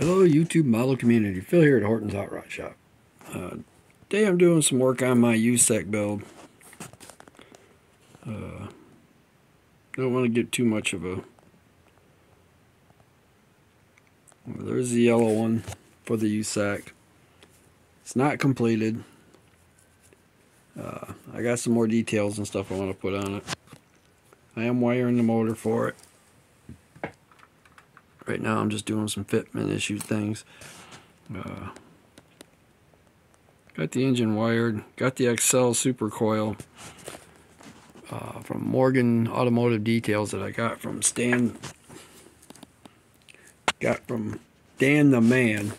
Hello, YouTube model community. Phil here at Horton's Hot Rod Shop. Uh, today I'm doing some work on my USAC build. Uh, don't want to get too much of a... Well, there's the yellow one for the USAC. It's not completed. Uh, I got some more details and stuff I want to put on it. I am wiring the motor for it. Right now I'm just doing some fitment issue things. Uh, got the engine wired. Got the Accel Super Coil uh, from Morgan Automotive Details that I got from Stan. Got from Dan the Man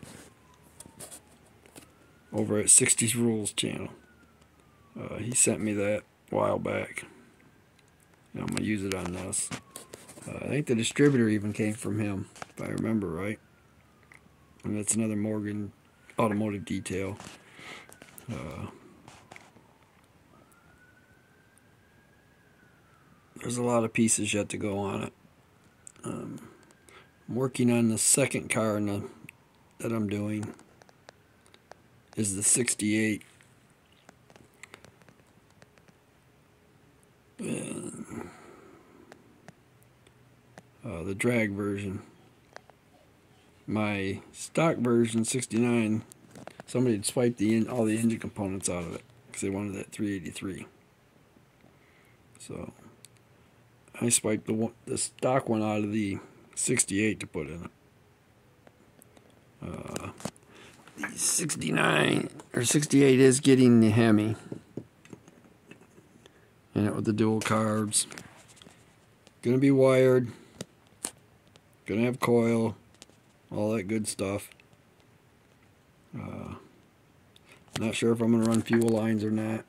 over at 60s Rules channel. Uh, he sent me that a while back. And I'm going to use it on this. Uh, I think the distributor even came from him, if I remember right. And that's another Morgan automotive detail. Uh, there's a lot of pieces yet to go on it. Um, I'm working on the second car the, that I'm doing is the 68 uh, the drag version. My stock version 69, somebody had swiped the in, all the engine components out of it because they wanted that 383. So I swiped the one, the stock one out of the 68 to put in it. Uh, the 69 or 68 is getting the Hemi in it with the dual carbs. Gonna be wired. Gonna have coil, all that good stuff. Uh, not sure if I'm gonna run fuel lines or not.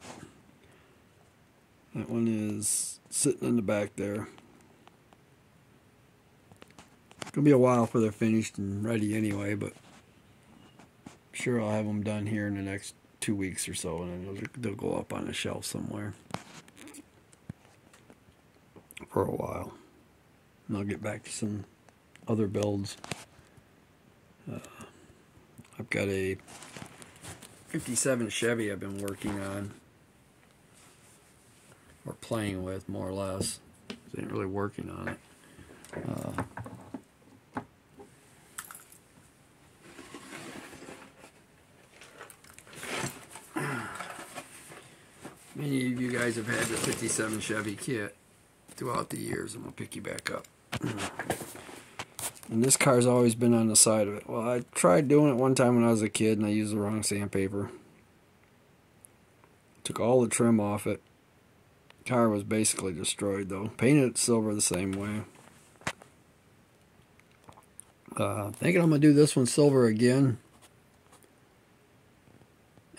That one is sitting in the back there. Gonna be a while for they're finished and ready anyway, but sure I'll have them done here in the next two weeks or so, and then they'll, they'll go up on a shelf somewhere for a while. And I'll get back to some other builds. Uh, I've got a 57 Chevy I've been working on. Or playing with, more or less. I ain't really working on it. Uh, Many of you guys have had the 57 Chevy kit throughout the years. I'm going to pick you back up. And this car's always been on the side of it. Well, I tried doing it one time when I was a kid and I used the wrong sandpaper. Took all the trim off it. Car was basically destroyed though. Painted it silver the same way. Uh, thinking I'm going to do this one silver again.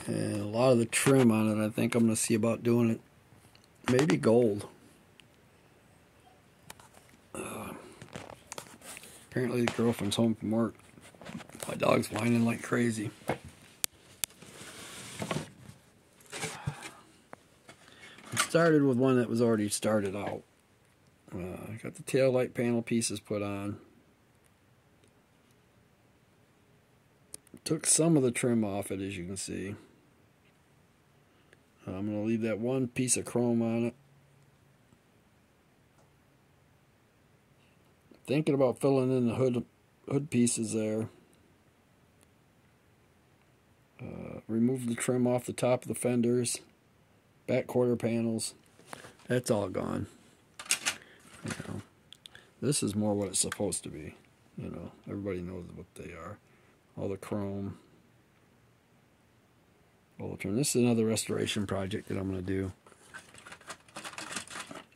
And a lot of the trim on it, I think I'm going to see about doing it maybe gold. Apparently the girlfriend's home from work. My dog's whining like crazy. I started with one that was already started out. Uh, got the tail light panel pieces put on. Took some of the trim off it as you can see. I'm going to leave that one piece of chrome on it. Thinking about filling in the hood hood pieces there. Uh, remove the trim off the top of the fenders, back quarter panels. That's all gone. You know, this is more what it's supposed to be. You know, everybody knows what they are. All the chrome. All the trim. This is another restoration project that I'm going to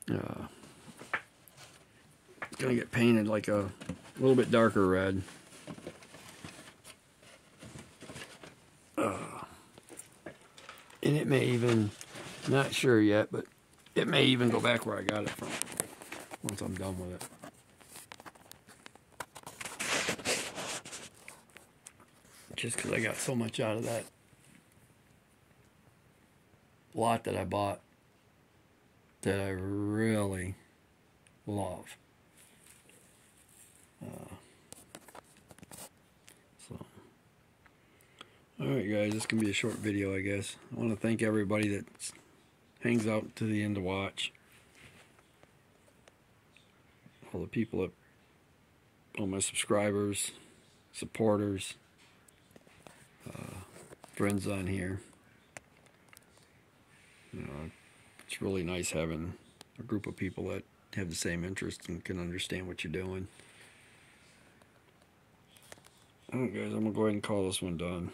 do. Uh, to get painted like a, a little bit darker red. Uh, and it may even, not sure yet, but it may even go back where I got it from once I'm done with it. Just because I got so much out of that lot that I bought that I really love. Uh, Alright guys, this can be a short video I guess. I want to thank everybody that hangs out to the end to watch. All the people that, all my subscribers, supporters, uh, friends on here. You know, it's really nice having a group of people that have the same interest and can understand what you're doing. Alright guys, I'm to go ahead and call this one done.